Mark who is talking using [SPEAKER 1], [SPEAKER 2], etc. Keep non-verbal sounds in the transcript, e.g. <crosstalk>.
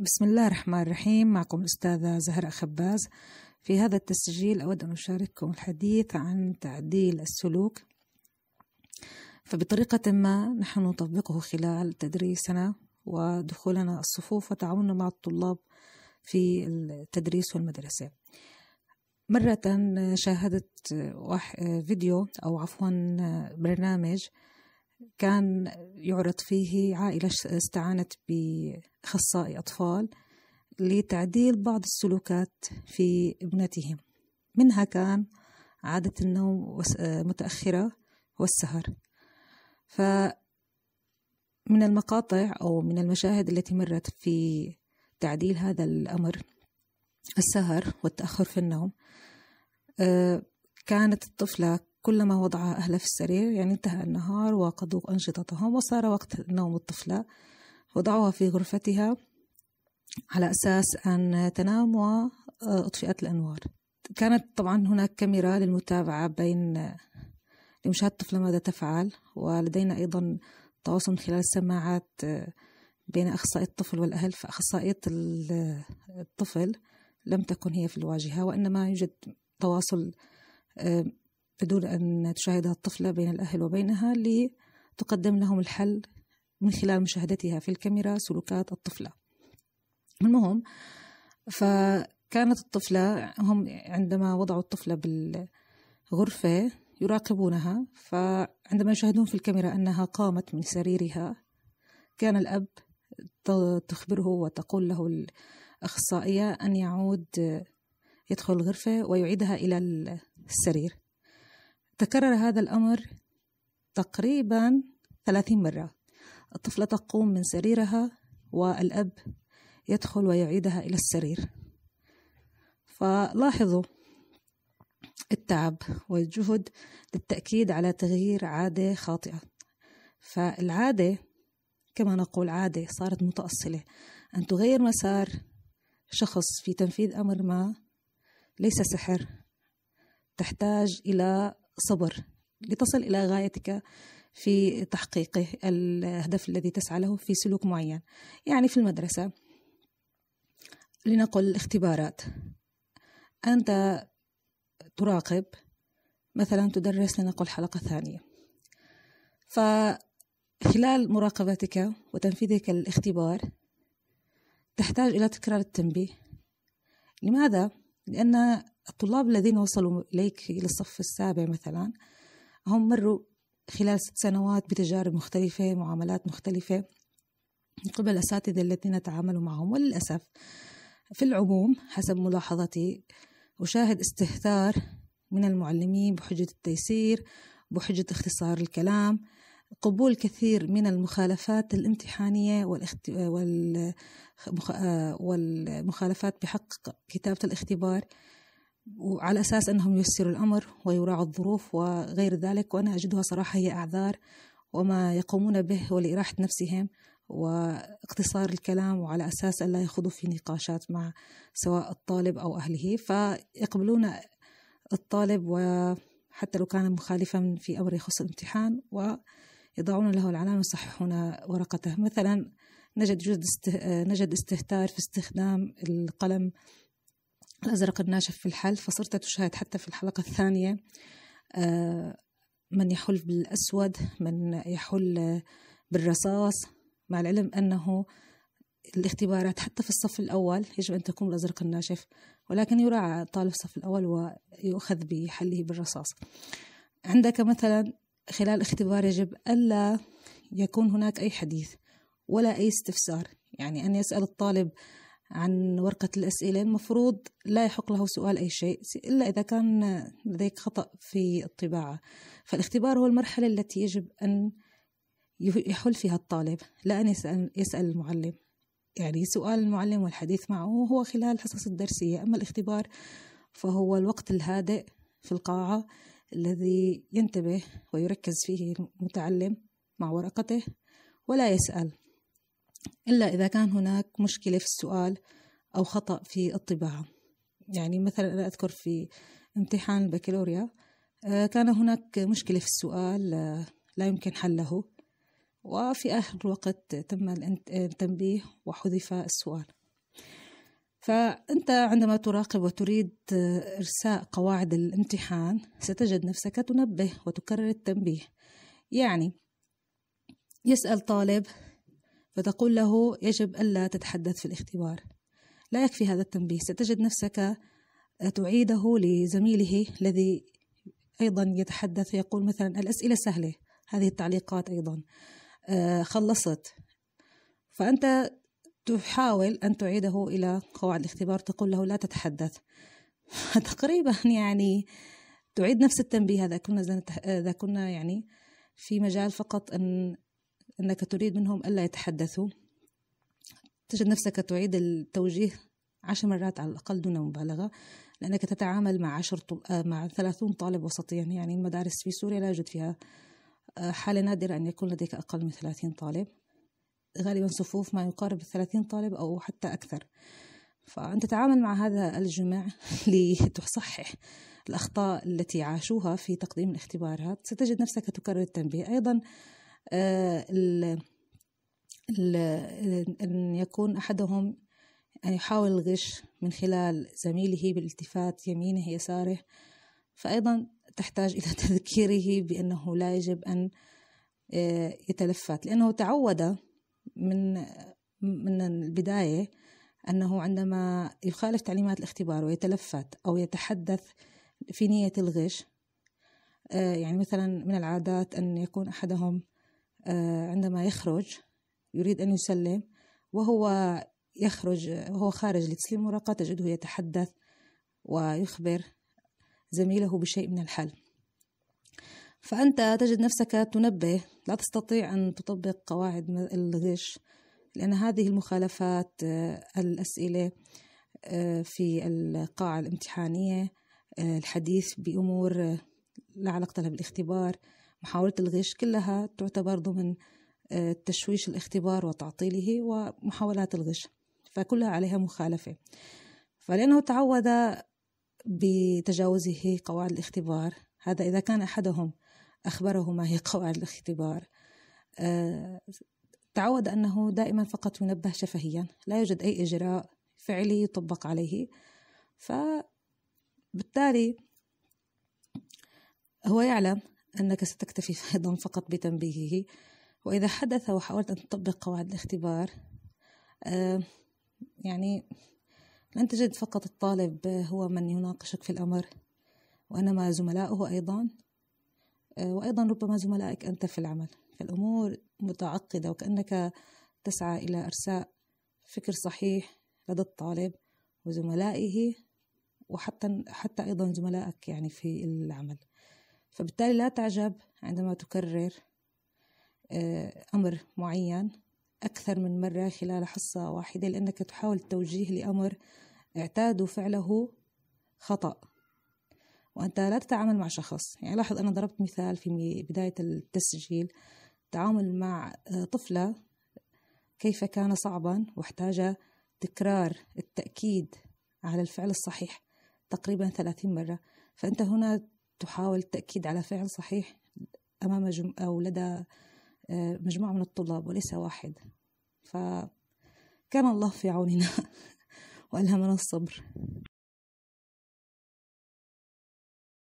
[SPEAKER 1] بسم الله الرحمن الرحيم. معكم الأستاذة زهراء خباز. في هذا التسجيل أود أن أشارككم الحديث عن تعديل السلوك. فبطريقة ما نحن نطبقه خلال تدريسنا ودخولنا الصفوف وتعاوننا مع الطلاب في التدريس والمدرسة. مرة شاهدت فيديو أو عفوا برنامج كان يعرض فيه عائلة استعانت بأخصائي أطفال لتعديل بعض السلوكات في ابنتهم. منها كان عادة النوم متأخرة والسهر. فمن المقاطع أو من المشاهد التي مرت في تعديل هذا الأمر السهر والتأخر في النوم آه، كانت الطفلة كلما وضع أهلها في السرير يعني انتهى النهار وقضوا أنشطتهم وصار وقت نوم الطفلة. وضعوها في غرفتها على أساس أن تنام وأطفئت الأنوار. كانت طبعا هناك كاميرا للمتابعة بين لمشاهدة الطفلة ماذا تفعل ولدينا أيضا تواصل من خلال السماعات بين أخصائي الطفل والأهل. فأخصائية الطفل لم تكن هي في الواجهة وإنما يوجد تواصل بدون أن تشاهدها الطفلة بين الأهل وبينها لتقدم لهم الحل من خلال مشاهدتها في الكاميرا سلوكات الطفلة المهم فكانت الطفلة هم عندما وضعوا الطفلة بالغرفة يراقبونها فعندما يشاهدون في الكاميرا أنها قامت من سريرها كان الأب تخبره وتقول له الأخصائية أن يعود يدخل الغرفة ويعيدها إلى السرير. تكرر هذا الأمر تقريبا ثلاثين مرة. الطفلة تقوم من سريرها والأب يدخل ويعيدها إلى السرير. فلاحظوا التعب والجهد للتأكيد على تغيير عادة خاطئة. فالعادة كما نقول عادة صارت متأصلة. أن تغير مسار شخص في تنفيذ أمر ما ليس سحر تحتاج إلى صبر لتصل إلى غايتك في تحقيق الهدف الذي تسعى له في سلوك معين. يعني في المدرسة لنقل الاختبارات أنت تراقب مثلا تدرس لنقل حلقة ثانية. فخلال مراقبتك وتنفيذك الاختبار تحتاج إلى تكرار التنبيه. لماذا؟ لأن الطلاب الذين وصلوا إليك إلى الصف السابع مثلا هم مروا خلال ست سنوات بتجارب مختلفة معاملات مختلفة من قبل الأساتذة الذين تعاملوا معهم. وللأسف في العموم حسب ملاحظتي أشاهد استهتار من المعلمين بحجة التيسير بحجة اختصار الكلام قبول كثير من المخالفات الامتحانية والمخالفات بحق كتابة الاختبار. وعلى أساس أنهم ييسروا الأمر ويراعوا الظروف وغير ذلك وأنا أجدها صراحة هي أعذار وما يقومون به هو لإراحة نفسهم واقتصار الكلام وعلى أساس ألا يخوضوا في نقاشات مع سواء الطالب أو أهله. فيقبلون الطالب وحتى لو كان مخالفا في أمر يخص الامتحان ويضعون له العلامة ويصححون ورقته. مثلا نجد نجد استهتار في استخدام القلم الأزرق الناشف في الحل فصرت تشاهد حتى في الحلقة الثانية آه، من يحل بالأسود من يحل بالرصاص مع العلم أنه الاختبارات حتى في الصف الأول يجب أن تكون بالأزرق الناشف ولكن يراعى طالب الصف الأول ويؤخذ بحله بالرصاص. عندك مثلا خلال اختبار يجب ألا يكون هناك أي حديث ولا أي استفسار يعني أن يسأل الطالب عن ورقة الأسئلة. المفروض لا يحق له سؤال أي شيء إلا إذا كان لديك خطأ في الطباعة. فالاختبار هو المرحلة التي يجب أن يحل فيها الطالب لا أن يسأل, يسأل المعلم. يعني سؤال المعلم والحديث معه هو خلال الحصص الدرسية. أما الاختبار فهو الوقت الهادئ في القاعة الذي ينتبه ويركز فيه المتعلم مع ورقته ولا يسأل إلا إذا كان هناك مشكلة في السؤال أو خطأ في الطباعة. يعني مثلا أنا أذكر في امتحان البكالوريا آه، كان هناك مشكلة في السؤال آه، لا يمكن حله. وفي آخر الوقت تم التنبيه وحذف السؤال. فأنت عندما تراقب وتريد إرساء قواعد الامتحان ستجد نفسك تنبه وتكرر التنبيه. يعني يسأل طالب فتقول له يجب ألا تتحدث في الاختبار. لا يكفي هذا التنبيه. ستجد نفسك تعيده لزميله الذي أيضا يتحدث يقول مثلا الأسئلة سهلة. هذه التعليقات أيضا. آه، خلصت. فأنت تحاول أن تعيده إلى قواعد الاختبار. تقول له لا تتحدث. <laughs> تقريبا يعني تعيد نفس التنبيه هذا. كنا إذا كنا يعني في مجال فقط أن أنك تريد منهم ألا يتحدثوا. تجد نفسك تعيد التوجيه عشر مرات على الأقل دون مبالغة لأنك تتعامل مع عشر آه، مع ثلاثون طالب وسطيا. يعني المدارس في سوريا لا يوجد فيها آه، حالة نادرة أن يكون لديك أقل من ثلاثين طالب. غالبا صفوف ما يقارب الثلاثين طالب أو حتى أكثر. فأنت تتعامل مع هذا الجمع <laughs> لتصحح الأخطاء التي عاشوها في تقديم الاختبارات. ستجد نفسك تكرر التنبيه. أيضا أن يكون أحدهم أن يحاول الغش من خلال زميله بالالتفات يمينه يساره. فأيضا تحتاج إلى <laughs> تذكيره بأنه لا يجب أن آه، يتلفت. لأنه تعود من من البداية أنه عندما يخالف تعليمات الاختبار ويتلفت أو يتحدث في نية الغش آه، يعني مثلا من العادات أن يكون أحدهم آه، عندما يخرج يريد أن يسلم وهو يخرج وهو خارج لتسليم ورقة تجده يتحدث ويخبر زميله بشيء من الحل. فأنت تجد نفسك تنبه لا تستطيع أن تطبق قواعد الغش لأن هذه المخالفات آه، الأسئلة آه، في القاعة الامتحانية آه، الحديث بأمور لا علاقة لها بالاختبار محاولة الغش كلها تعتبر ضمن تشويش الاختبار وتعطيله ومحاولات الغش فكلها عليها مخالفة. فلأنه تعود بتجاوزه قواعد الاختبار هذا إذا كان أحدهم أخبره ما هي قواعد الاختبار آه، تعود أنه دائما فقط ينبه شفهيا لا يوجد أي إجراء فعلي يطبق عليه. فبالتالي هو يعلم أنك ستكتفي أيضا فقط بتنبيهه. وإذا حدث وحاولت أن تطبق قواعد الاختبار آه، يعني لن تجد فقط الطالب هو من يناقشك في الأمر وإنما زملاؤه أيضا. آه، وأيضا ربما زملائك أنت في العمل. فالأمور متعقدة وكأنك تسعى إلى إرساء فكر صحيح لدى الطالب وزملائه وحتى حتى أيضا زملائك يعني في العمل. فبالتالي لا تعجب عندما تكرر آه، أمر معين أكثر من مرة خلال حصة واحدة لأنك تحاول التوجيه لأمر اعتادوا فعله خطأ. وأنت لا تتعامل مع شخص. يعني لاحظ أنا ضربت مثال في بداية التسجيل تعامل مع طفلة كيف كان صعبا واحتاج تكرار التأكيد على الفعل الصحيح تقريبا ثلاثين مرة. فأنت هنا تحاول التأكيد على فعل صحيح أمام جم أو لدى آه، مجموعة من الطلاب وليس واحد. فكان الله في عوننا <laughs> وألهمنا الصبر.